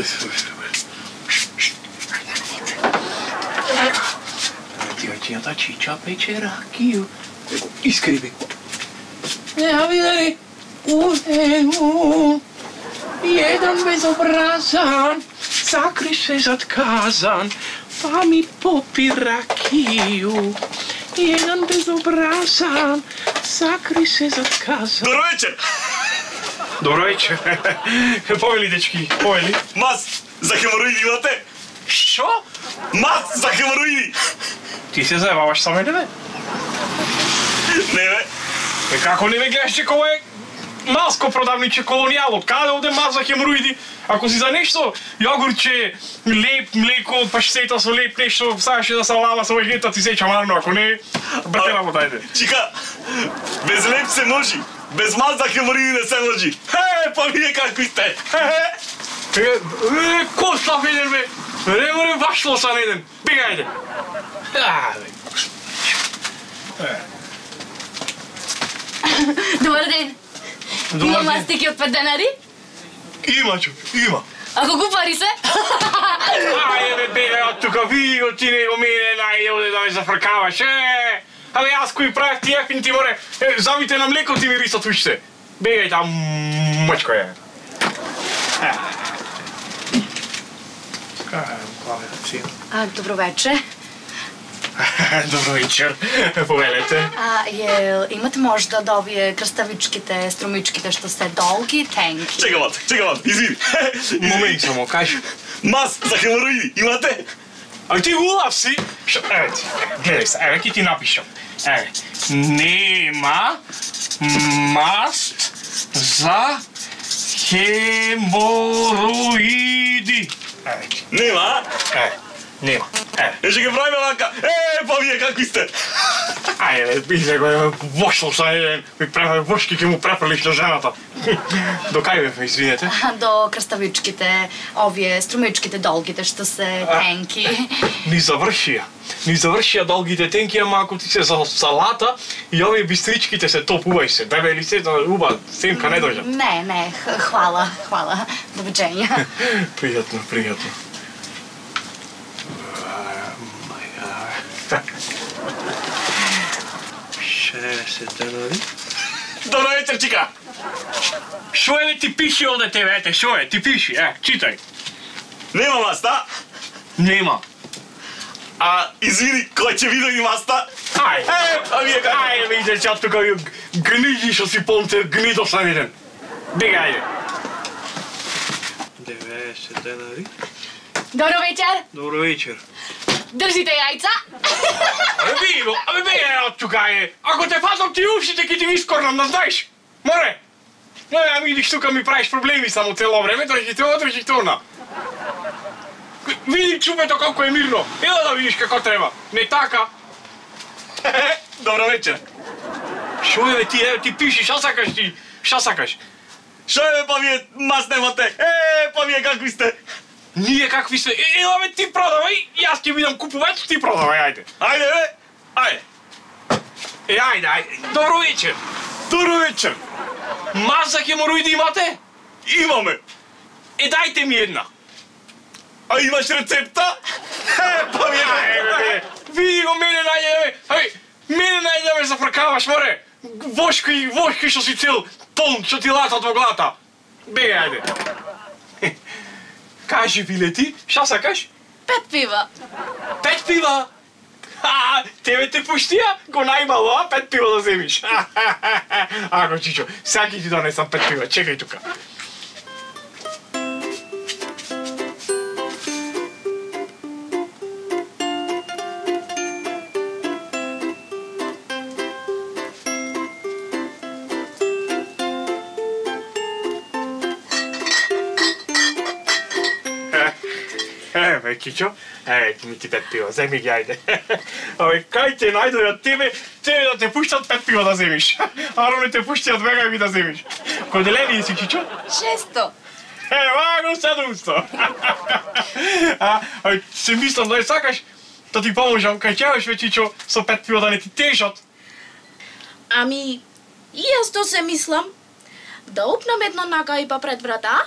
Ti is nuestra Tiotina čiča peče rakiju. Ne Ja videli, uzemu. Jedan bezobrazan, sakriše zatkazan, pa mi popi rakiju. Jedan bezobrazan, sakriše zatkazan. Dobro večer! Добро вечер. Повели, дечки, повели. Мас за хемороиди имате? Шо? Мас за хемороиди! Ти се заебаваш со мене, бе? Не бе, Е, како не ме гледаш че кој е маско продавниче колонијало? Каде овде мас за хемороиди? Ако си за нешто, јогурче, леп, млеко, паштета со леп нешто, сакаше да се лава со вегета, ти сеќам арно, ако не, брате работа, ајде. чика, без леп се можи, без за хемороиди не се можи. Е, па вие како сте? Е, е, коста еден бе. Не море баш лосан еден. Бега ајде. А, бе. Добар ден. Има мастики од 5 денари? Има, чу, има. Ако го пари се? Ајде бе, бега од тука, ви го ти не го мене, најде овде да ме зафркаваш. Е, абе јас кој правев ти ефин ти море, е, замите на млеко ти ми рисат уште. Бегај там, мачко е. А, добро вече. Добро вечер, повелете. А, јел, имате можда да овие крставичките, струмичките што се долги, тенки? Чека мат, чека мат, извини. Момент само, кажи. Мас за хемороиди имате? А ти улав си? Шо, еве ти, гледај се, еве ќе ти напишам. Нема маст за хемороиди. Ти, Нема? еве, нема. Е, ќе ги правиме вака. Е, па вие како сте? Ајде, биде го е вошло са еден, ми префа вошки ќе му префрлиш на жената. До кај бе, извинете? До крставичките, овие струмичките, долгите што се тенки. Ни завршија. Ни завршија долгите тенки, ама ако ти се за салата и овие бистричките се топувај се. Бебе ли се, да уба, семка не дојде. Не, не, хвала, хвала. Довиđenja. Пријатно, пријатно. Шесет денари. Добро вечер, чика. Što je ti piši ovdje te vete, što je, ti piši, eh, čitaj. Nema vas, da? Nema. A izvini, ko će vidjeti vas, da? Aj, e, pa mi je kako. Aj, vidiš, ja tukaj gnidiš, što si poln te gnido sam vidim. Begaj je. 90 denari. Dobro večer. Dobro večer. Držite jajca. Ali vidimo, ali vidimo, tukaj je. Ako te fazom ti ušite, ki ti vi skoraj nam znaš. More. Знаеш. Море. Не, а видиш тука ми правиш проблеми само цело време, држи те одржи тона. Види чупето колко е мирно. Ела да видиш како треба. Не така. Добро вечер. Шо е бе ти, е, ти пиши, шо сакаш ти? Шо сакаш? Шо е, па вие мас немате? Е, па вие како сте? Ние какви сме? Е, ела бе ти продавај, јас ќе видам купувач, ти продавај, ајде. Ајде, бе. Ајде. Е, ајде, ајде. Добро вечер. Добро вечер. Маса хемороиди имате? Имаме. Е, дајте ми една. А имаш рецепта? Е, па бе, бе. Види го мене најде, бе. Ај, мене најде да ме зафркаваш, море. Вошки, вошки што си цел полн, што ти латат во глата. Бега, ајде. Кажи, билети, шо сакаш? Пет пива. Пет пива. Тебе те пуштија, го најмало, а пет пиво да земиш. Ако чичо, сега ќе ти донесам пет пива, чекај тука. Е, бе, Кичо, е, ми ти пет пива, земи ги, ајде. Абе, кај те најдој од тебе, тебе да те пуштат пет пива да земиш. Аро не те пушти од вега ми да земиш. Коделени си, Кичо? Шесто. Е, ваго седумсто. а, а, се мислам да ја сакаш да ти поможам, кај ќеваш ве, Чичо, со пет пива да не ти тежат. Ами, и јас то се мислам. Да упнам едно нагајба пред врата.